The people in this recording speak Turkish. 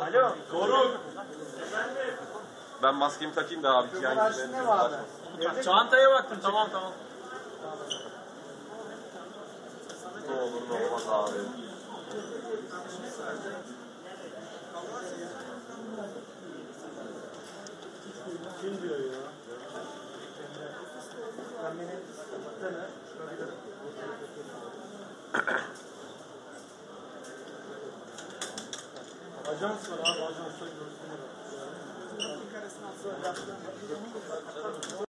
Alo. Doruk. Ben maskemi takayım da abi. Bunun karşısında ne vardı? Çantaya baktım tamam tamam. Ne olur ne olmaz abi. Kim diyor ya? Sen beni Ajans var abi, ajansa görsünler.